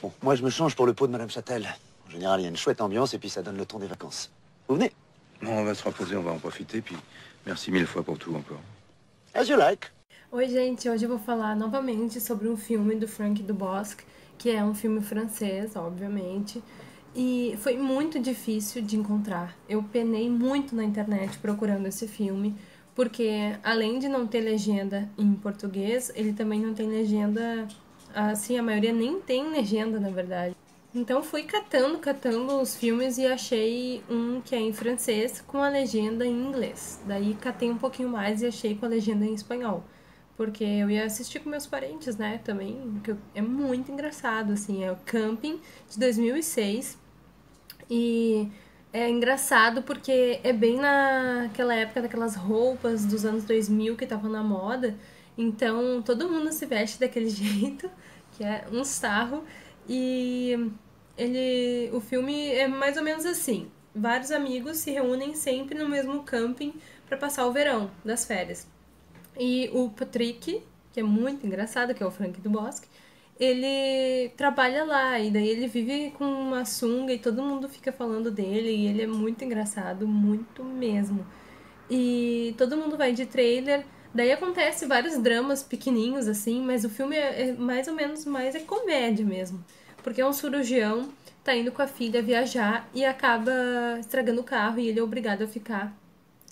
Bon, moi je me change pour le pot de Madame Châtel. En général, il y a une chouette ambiance et puis ça donne le ton des vacances. Vous venez Non, on va se reposer, on va en profiter, puis merci mille fois pour tout encore. As you like. Oi, gente, hoje eu vou falar novamente sobre um filme do Frank Dubosc, que é um filme francês, obviamente, e foi muito difícil de encontrar. Eu penei muito na internet procurando esse filme, porque além de não ter legenda em português, ele também não tem legenda, assim, a maioria nem tem legenda, na verdade. Então fui catando, catando os filmes e achei um que é em francês com a legenda em inglês. Daí catei um pouquinho mais e achei com a legenda em espanhol. Porque eu ia assistir com meus parentes, né, também, que é muito engraçado, assim, é o Camping de 2006. E é engraçado porque é bem naquela época daquelas roupas dos anos 2000 que estavam na moda. Então todo mundo se veste daquele jeito, que é um sarro. E ele, o filme é mais ou menos assim: vários amigos se reúnem sempre no mesmo camping para passar o verão das férias. E o Patrick, que é muito engraçado, que é o Frank do Bosque, ele trabalha lá e daí ele vive com uma sunga e todo mundo fica falando dele e ele é muito engraçado, muito mesmo. E todo mundo vai de trailer, daí acontece vários dramas pequenininhos assim, mas o filme é, é mais ou menos mais é comédia mesmo, porque é um cirurgião tá indo com a filha viajar e acaba estragando o carro e ele é obrigado a ficar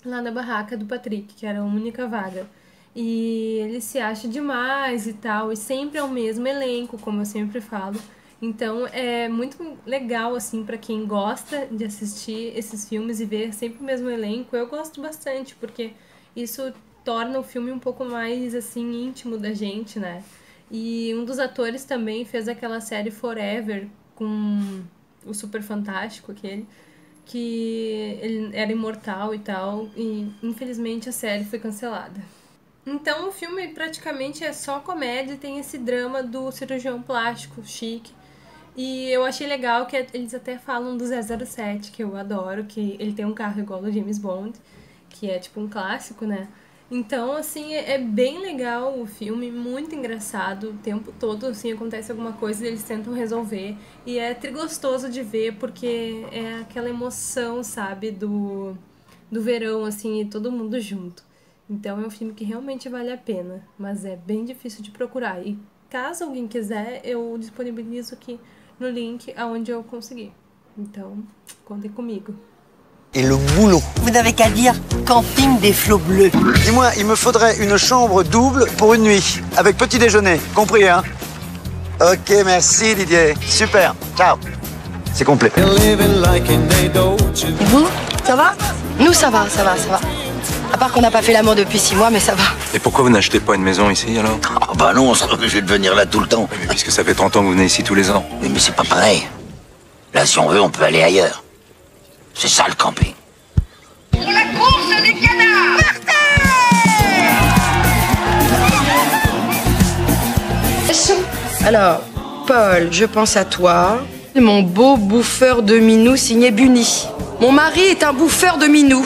lá na barraca do Patrick, que era a única vaga e ele se acha demais e tal, e sempre é o mesmo elenco, como eu sempre falo. Então é muito legal assim para quem gosta de assistir esses filmes e ver sempre o mesmo elenco. Eu gosto bastante porque isso torna o filme um pouco mais assim íntimo da gente, né? E um dos atores também fez aquela série Forever com o Super Fantástico, aquele que ele era imortal e tal, e infelizmente a série foi cancelada. Então o filme praticamente é só comédia, tem esse drama do cirurgião plástico chique. E eu achei legal que eles até falam do 007, que eu adoro, que ele tem um carro igual ao James Bond, que é tipo um clássico, né? Então, assim, é bem legal o filme, muito engraçado. O tempo todo, assim, acontece alguma coisa e eles tentam resolver. E é trigostoso de ver, porque é aquela emoção, sabe, do, do verão, assim, e todo mundo junto. Então é um filme que realmente vale a pena, mas é bem difícil de procurar. E caso alguém quiser, eu disponibilizo aqui no link aonde eu conseguir. Então, contem comigo. Et le boulot Vous n'avez qu'à dire camping des flots bleus. Dis-moi, il me faudrait une chambre double pour une nuit, avec petit déjeuner. Compris, hein? Ok, merci Didier. Super. Ciao. C'est complet. Et vous? Ça va? Nous, ça va, ça va, ça va. À part qu'on n'a pas fait l'amour depuis six mois, mais ça va. Et pourquoi vous n'achetez pas une maison ici alors? Ah bah non, on serait obligé de venir là tout le temps. Mais Puisque ça fait 30 ans que vous venez ici tous les ans. Oui, mais c'est pas pareil. Là, si on veut, on peut aller ailleurs. C'est ça le camping. Pour la course des canards Alors, Paul, je pense à toi. Mon beau bouffeur de minou signé Bunny. Mon mari est un bouffeur de minou.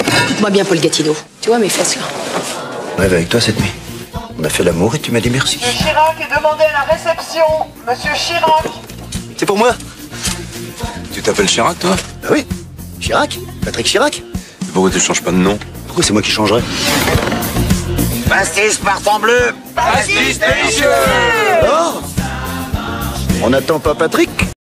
Écoute-moi bien, Paul Gatineau. Tu vois mes fesses là Rêve avec toi cette nuit. On a fait l'amour et tu m'as dit merci. Chirac est demandé à la réception. Monsieur Chirac C'est pour moi Tu t'appelles Chirac toi? Bah oui. Chirac Patrick Chirac Pourquoi tu changes pas de nom Pourquoi c'est moi qui changerais Pastis partant bleu. Oh On n'attend pas Patrick